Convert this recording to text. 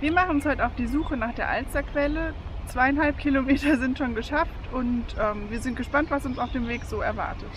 Wir machen uns heute auf die Suche nach der Alsterquelle. Zweieinhalb Kilometer sind schon geschafft und ähm, wir sind gespannt, was uns auf dem Weg so erwartet.